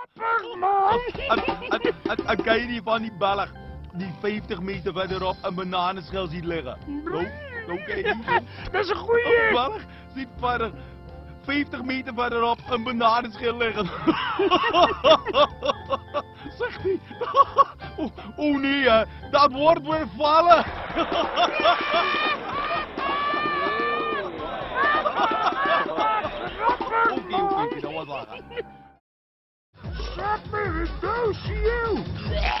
Grappig, man. En kan je die van die Belg die 50 meter verderop een bananenschil ziet liggen? Die Dat is een Een goeie. Belg ziet verder 50 meter verderop een bananenschil liggen. Zegt hij. Oh, oh nee, hè. dat wordt weer vallen. Oké, oké, oké, dat was lachen. That mirror goes to you!